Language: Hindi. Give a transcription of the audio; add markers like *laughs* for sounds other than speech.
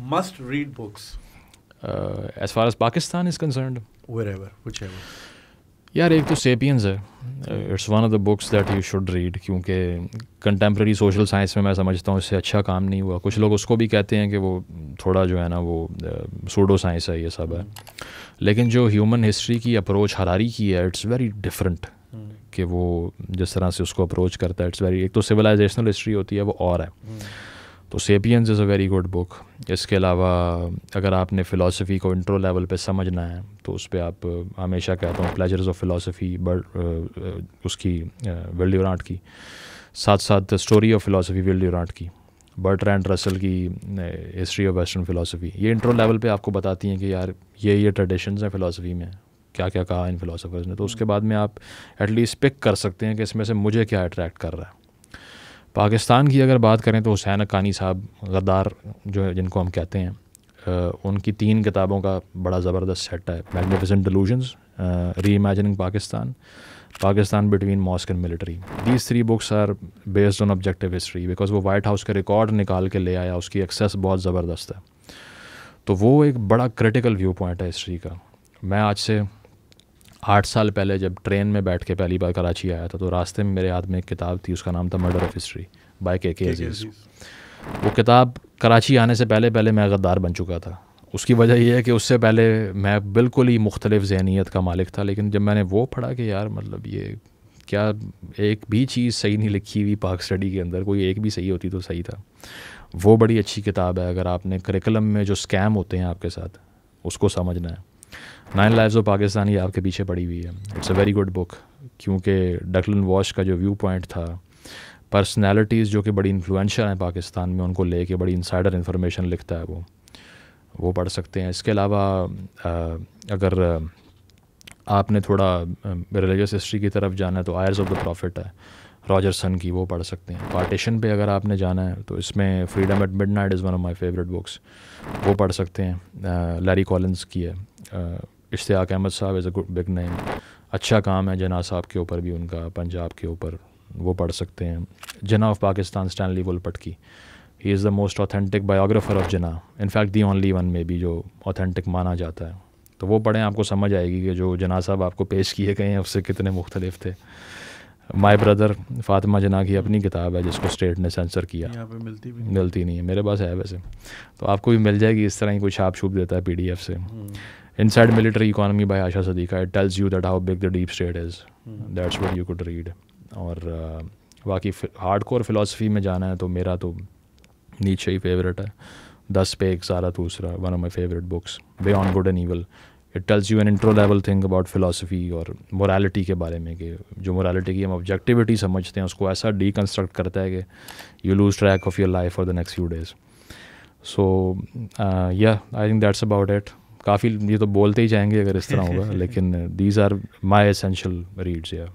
Must read books. Uh, as far as Pakistan is concerned, wherever, whichever. यार एक तो सेपियंस है. It's one of the books that you should read क्योंकि कंटेम्प्रेरी सोशल साइंस में मैं समझता हूँ इससे अच्छा काम नहीं हुआ। कुछ लोग उसको भी कहते हैं कि वो थोड़ा जो है ना वो सूडो साइंस है ये सब है। लेकिन जो ह्यूमन हिस्ट्री की अप्रोच हरारी की है इट्स वेरी डिफरेंट कि वो जिस तरह से उसको अप्रोच करता है इट्स वेरी एक तो सिविलाइजेशनल हिस्ट्री होती है वो और है। तो Sapiens is a very good book इसके अलावा, अगर आपने फ़िलासफ़ी को इंट्रो लेवल पे समझना है तो उस पर आप हमेशा कहता हूँ प्लेजर्स ऑफ़ फ़िलासफ़ी बर्ड उसकी विल ड्यूरांट की। साथ साथ story of philosophy Will Durant की। बर्ट रैंड रसल की हिस्ट्री ऑफ़ वेस्टर्न फ़िलासफ़ी ये इंट्रो लेवल पे आपको बताती हैं कि यार, ये ये ट्रेडिशंस हैं फ़िलासफ़ी में। क्या क्या कहा इन फ़िलासफ़र्स ने। तो उसके बाद में आप एटलीस्ट पिक कर सकते हैं कि इसमें से मुझे क्या अट्रैक्ट कर रहा है। पाकिस्तान की अगर बात करें तो हुसैन अकानी साहब गद्दार जो है, जिनको हम कहते हैं उनकी तीन किताबों का बड़ा ज़बरदस्त सेट है। Magnificent delusions re imagining Pakistan Pakistan between mosque and military. These three books are based on objective history because वो वाइट हाउस के रिकॉर्ड निकाल के ले आया, उसकी एक्सेस बहुत ज़बरदस्त है। तो वो एक बड़ा क्रिटिकल व्यू पॉइंट है हिस्ट्री का। मैं आज से आठ साल पहले जब ट्रेन में बैठ के पहली बार कराची आया था तो रास्ते में मेरे हाथ में एक किताब थी उसका नाम था मर्डर ऑफ़ हिस्ट्री बाय के के अज़ीज़ वो किताब कराची आने से पहले पहले मैं गद्दार बन चुका था। उसकी वजह यह है कि उससे पहले मैं बिल्कुल ही मुख्तलिफ़ जहनीत का मालिक था लेकिन जब मैंने वो पढ़ा कि यार मतलब ये क्या एक भी चीज़ सही नहीं लिखी हुई पाक स्टडी के अंदर कोई एक भी सही होती तो सही था। वो बड़ी अच्छी किताब है अगर आपने करिकुलम में जो स्कैम होते हैं आपके साथ उसको समझना है। नाइन लाइव्स ऑफ़ पाकिस्तान आपके पीछे पड़ी हुई है। It's a very good book क्योंकि डकलन वॉश का जो व्यू पॉइंट था पर्सनैलिटीज़ जो कि बड़ी इन्फ्लुएंशियल हैं पाकिस्तान में, उनको लेके बड़ी इंसाइडर इन्फॉर्मेशन लिखता है वो। वो पढ़ सकते हैं। इसके अलावा अगर आपने थोड़ा रिलीजियस हिस्ट्री की तरफ़ जाना है तो आयर्स ऑफ़ द प्रॉफिट है रॉजरसन की वो पढ़ सकते हैं। पार्टीशन पे अगर आपने जाना है तो इसमें freedom at midnight is one of my favourite books वो पढ़ सकते हैं। लैरी कॉलिन्स की है। इश्तियाक अहमद साहब is a good big name अच्छा काम है जना साहब के ऊपर भी उनका पंजाब के ऊपर वो पढ़ सकते हैं। जना ऑफ़ पाकिस्तान स्टैनली वुलपट की he is the most authentic biographer of Jinnah in fact the only one में भी जो ऑथेंटिक माना जाता है। तो वो पढ़ें आपको समझ आएगी कि जो जना साहब आपको पेश किए गए हैं उससे कितने मुख्तलिफ़ थे। माय ब्रदर फातिमा जना की अपनी किताब है जिसको स्टेट ने सेंसर किया। यहाँ पे मिलती भी नहीं। मिलती नहीं है मेरे पास है वैसे। तो आपको भी मिल जाएगी इस तरह ही कोई छाप छूप देता है पीडीएफ से। Inside military economy by Ayesha Siddiqa it tells you that how big the deep state is that's what you could read और uh, बाकी हार्ड कोर फिलासफी में जाना है तो मेरा तो नीचे ही फेवरेट है। दस पे एक सारा दूसरा one of my favourite books beyond good and evil it tells you an intro level thing about philosophy और मोरालिटी के बारे में कि जो मोरालिटी की हम ऑब्जेक्टिविटी समझते हैं उसको ऐसा डीकन्स्ट्रक्ट करता है कि you lose track of your life for the next few days so yeah I think that's about it काफ़ी ये तो बोलते ही जाएँगे अगर इस तरह होगा *laughs* लेकिन these are my essential reads yeah